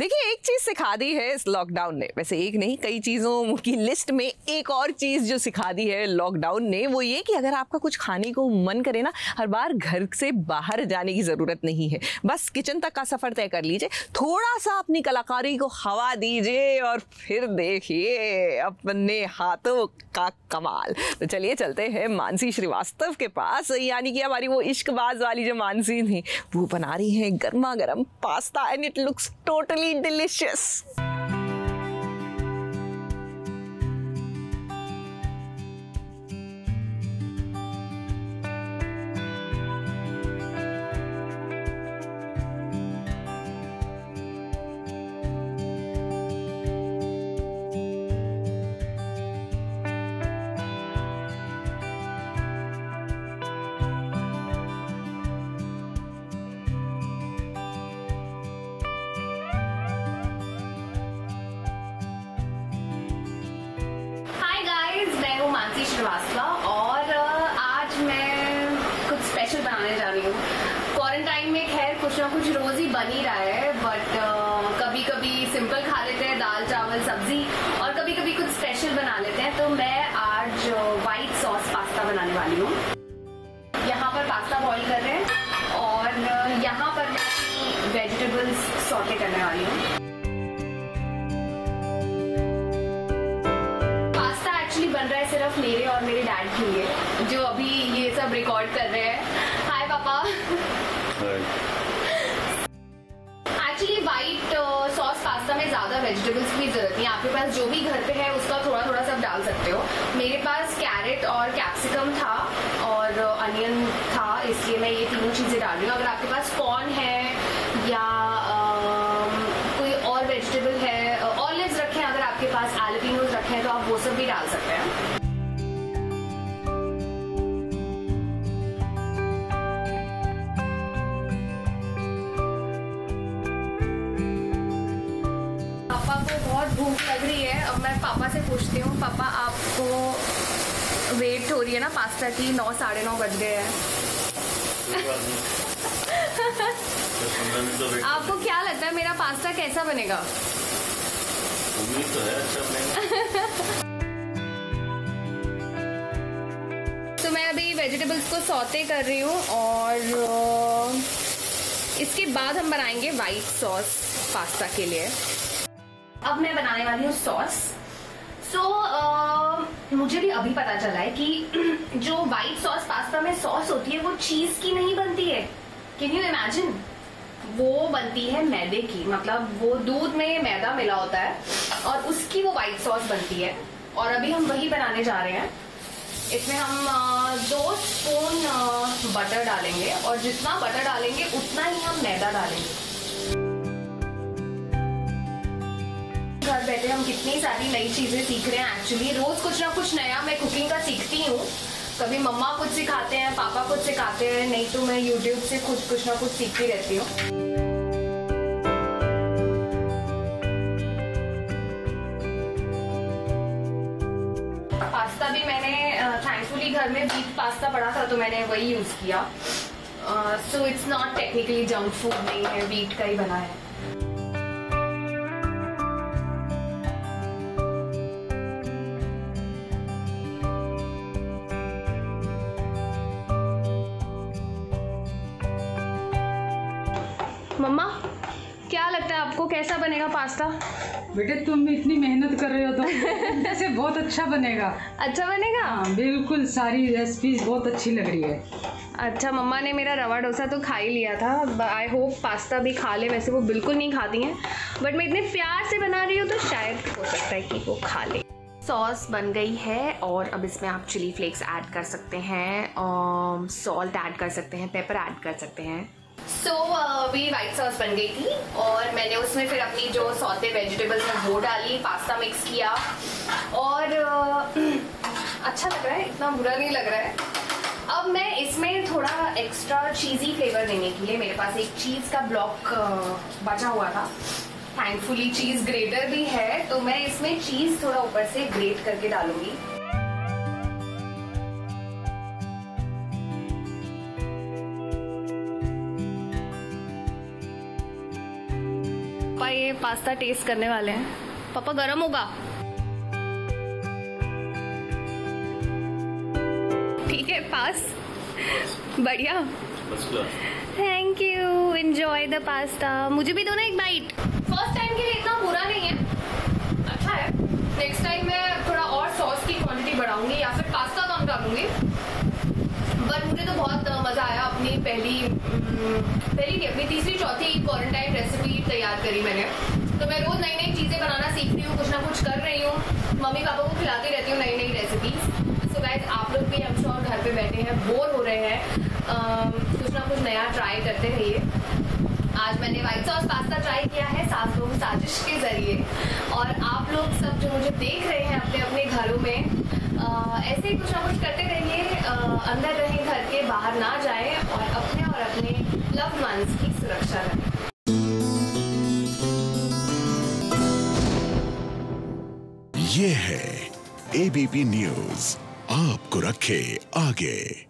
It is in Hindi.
देखिए एक चीज़ सिखा दी है इस लॉकडाउन ने। वैसे एक नहीं, कई चीज़ों की लिस्ट में एक और चीज़ जो सिखा दी है लॉकडाउन ने, वो ये कि अगर आपका कुछ खाने को मन करे ना, हर बार घर से बाहर जाने की ज़रूरत नहीं है। बस किचन तक का सफ़र तय कर लीजिए। थोड़ा सा अपनी कलाकारी को हवा दीजिए और फिर देखिए अपने हाथों का कमाल। तो चलिए चलते हैं मानसी श्रीवास्तव के पास। यानी कि हमारी वो इश्कबाज वाली जो मानसी थी, वो बना रही है गर्मा गर्म pasta and it looks totally delicious hi मैं श्रीवास्तव और आज मैं कुछ स्पेशल बनाने जा रही हूँ। क्वारंटाइन में खैर कुछ ना कुछ रोज ही बन ही रहा है बट कभी कभी सिंपल खा लेते हैं, दाल, चावल, सब्ज़ी और कभी कभी कुछ स्पेशल बना लेते हैं तो मैं आज वाइट सॉस पास्ता बनाने वाली हूँ। यहाँ पर पास्ता बॉईल कर रहे हैं और यहाँ पर मैं वेजिटेबल्स सॉटे करने वाली हूँ। लिए जो अभी ये सब रिकॉर्ड कर रहे हैं। हाय पापा। एक्चुअली वाइट सॉस पास्ता में ज़्यादा वेजिटेबल्स की ज़रूरत नहीं है। आपके पास जो भी घर पे है उसका थोड़ा थोड़ा सब डाल सकते हो। मेरे पास कैरेट और कैप्सिकम था और अनियन था इसलिए मैं ये तीनों चीज़ें डाल रही हूँ। अगर आपके पास कॉर्न है या अम, कोई और वेजिटेबल है ऑलिव्स रखे हैं अगर आपके पास एलपिनोज रखे हैं तो आप वो सब भी डाल सकते हैं। भूख लग रही है। अब मैं पापा से पूछती हूँ। पापा आपको वेट हो रही है ना? पास्ता की नौ साढ़े नौ बज गए हैं। आपको क्या लगता है मेरा पास्ता कैसा बनेगा? उम्मीद तो है अच्छा बनेगा। तो मैं अभी वेजिटेबल्स को सौते कर रही हूँ और इसके बाद हम बनाएँगे वाइट सॉस पास्ता के लिए। अब मैं बनाने वाली हूँ सॉस सो मुझे भी अभी पता चला है कि जो वाइट सॉस पास्ता में सॉस होती है, वो चीज़ की नहीं बनती है. कैन यू इमेजिन वो बनती है मैदे की. मतलब वो दूध में मैदा मिला होता है और उसकी वो वाइट सॉस बनती है. और अभी हम वही बनाने जा रहे हैं. इसमें हम दो स्पून बटर डालेंगे और जितना बटर डालेंगे, उतना ही हम मैदा डालेंगे. कितनी सारी नई चीज़ें सीख रहे हैं। एक्चुअली रोज कुछ ना कुछ नया मैं कुकिंग का सीखती हूँ। कभी मम्मा कुछ सिखाते हैं, पापा कुछ सिखाते हैं, नहीं तो मैं यूट्यूब से कुछ कुछ ना कुछ सीखती रहती हूँ। पास्ता भी मैंने थैंकफुली घर में बीट पास्ता पड़ा था तो मैंने वही यूज़ किया। So it's not technically junk food नहीं है बीट का ही बना है। मम्मा क्या लगता है आपको कैसा बनेगा पास्ता? बेटे तुम इतनी मेहनत कर रहे हो तो जैसे बहुत अच्छा बनेगा। अच्छा बनेगा? हाँ बिल्कुल सारी रेसिपीज़ बहुत अच्छी लग रही है। अच्छा मम्मा ने मेरा रवा डोसा तो खा ही लिया था। आई होप पास्ता भी खा ले वैसे वो बिल्कुल नहीं खाती हैं। बट मैं इतने प्यार से बना रही हूँ तो शायद हो सकता है कि वो खा ले। सॉस बन गई है और अब इसमें आप चिली फ्लेक्स ऐड कर सकते हैं सॉल्ट ऐड कर सकते हैं पेपर ऐड कर सकते हैं। सो अभी वाइट सॉस बन गई थी और मैंने उसमें फिर अपनी जो सौते वेजिटेबल्स हैं वो डाली पास्ता मिक्स किया। और अ, अच्छा लग रहा है इतना बुरा नहीं लग रहा है। अब मैं इसमें थोड़ा एक्स्ट्रा चीज़ी फ्लेवर देने के लिए मेरे पास एक चीज़ का ब्लॉक बचा हुआ था। थैंकफुली चीज़ ग्रेटर भी है तो मैं इसमें चीज़ थोड़ा ऊपर से ग्रेट करके डालूँगी। पापा ये पास्ता टेस्ट करने वाले हैं। पापा गरम होगा। ठीक है, पास। बढ़िया। Thank you enjoy the pasta मुझे भी दो ना एक बाइट फ़र्स्ट टाइम के लिए इतना बुरा नहीं है। अच्छा है। नेक्स्ट टाइम मैं थोड़ा और सॉस की क्वांटिटी बढ़ाऊँगी या फिर पास्ता कम डालूँगी बट मुझे तो बहुत अ, मज़ा आया अपनी पहली पहली नहीं अपनी तीसरी चौथी क्वारंटाइन रेसिपी तैयार करी मैंने। तो मैं रोज नई नई चीज़ें बनाना सीख रही हूँ कुछ ना कुछ कर रही हूँ। मम्मी पापा को खिलाती रहती हूँ नई नई रेसिपीज़ सो गाइज़ आप लोग भी हम श्योर घर पे बैठे हैं बोर हो रहे हैं। कुछ ना कुछ नया ट्राई करते रहिए। आज मैंने व्हाइट सॉस पास्ता ट्राई किया है सास लोग साजिश के ज़रिए। और आप लोग सब जो मुझे देख रहे हैं अपने अपने घरों में अ, ऐसे ही कुछ ना कुछ करते रहिए अंदर रहें घर के बाहर ना जाएँ। और अपने और अपने लव वंस की सुरक्षा रखें। ये है एबीपी न्यूज़ आपको रखे आगे।